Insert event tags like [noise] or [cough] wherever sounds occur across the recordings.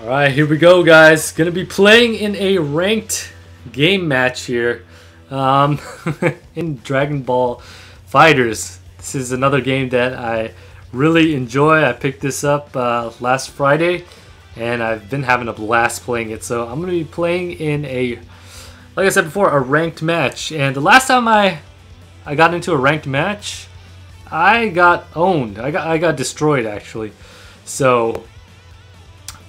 Alright, here we go guys. Gonna be playing in a ranked game match here. Um, [laughs] in Dragon Ball FighterZ. This is another game that I really enjoy. I picked this up uh, last Friday and I've been having a blast playing it. So I'm gonna be playing in a, like I said before, a ranked match. And the last time I, I got into a ranked match, I got owned. I got, I got destroyed actually. So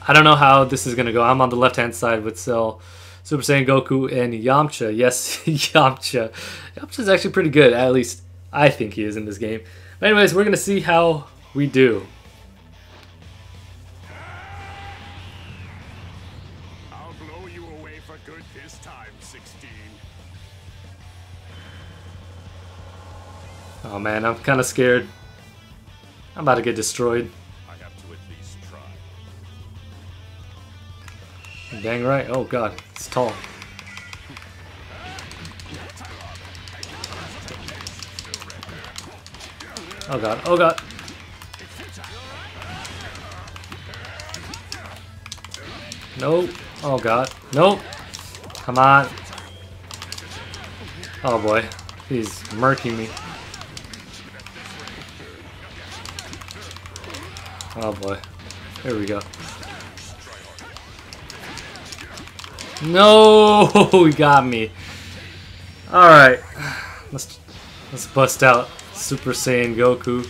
I don't know how this is gonna go. I'm on the left hand side with Cell, Super Saiyan Goku, and Yamcha. Yes, [laughs] Yamcha. Yamcha's actually pretty good. At least I think he is in this game. But anyways, we're gonna see how we do. I'll blow you away for good this time, 16. Oh man, I'm kind of scared. I'm about to get destroyed. Dang right. Oh god, it's tall. Oh god, oh god. Nope. Oh god. Nope. Come on. Oh boy. He's murking me. Oh boy. Here we go. No, [laughs] he got me. All right, let's let's bust out Super Saiyan Goku.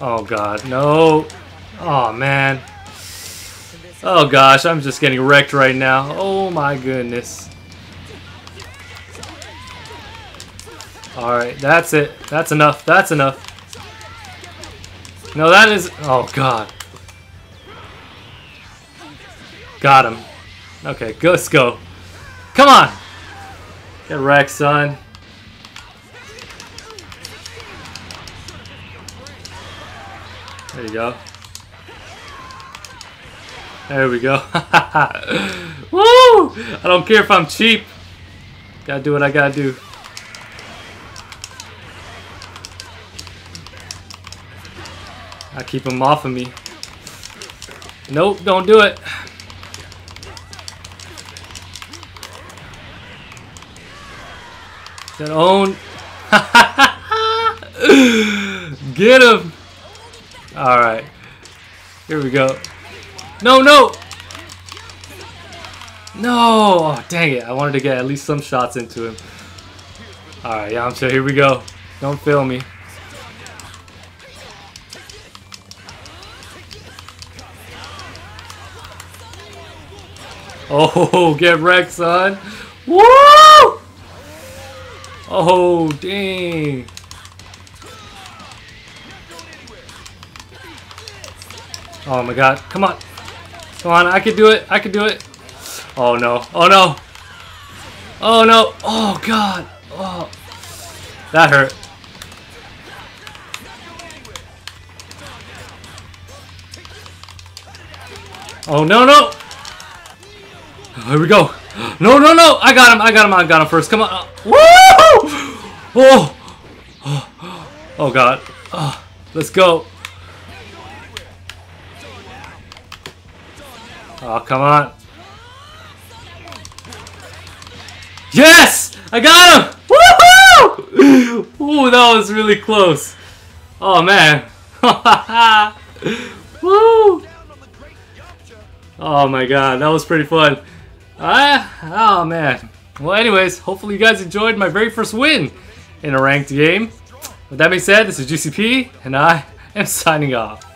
Oh god, no. Oh man. Oh gosh, I'm just getting wrecked right now. Oh my goodness. Alright, that's it. That's enough. That's enough. No, that is... Oh, God. Got him. Okay, go, let's go. Come on! Get wrecked, son. There you go. There we go. [laughs] Woo! I don't care if I'm cheap. Gotta do what I gotta do. I keep him off of me. Nope, don't do it. [laughs] Get own. Get him. All right. Here we go. No, no. No. Oh, dang it. I wanted to get at least some shots into him. All right, Yamcha, here we go. Don't fail me. Oh, get wrecked, son. Woo! Oh, dang. Oh my god. Come on. Come on, I can do it. I can do it. Oh no. Oh no. Oh no. Oh god. Oh. That hurt. Oh no no. Here we go. No, no, no. I got him. I got him. I got him first. Come on. Woo! Oh. Oh, God. Oh, let's go. Oh, come on. Yes! I got him! Woohoo! Ooh, that was really close. Oh, man. [laughs] Woo! Oh my god, that was pretty fun. Ah, oh man. Well, anyways, hopefully you guys enjoyed my very first win in a ranked game. With that being said, this is GCP, and I am signing off.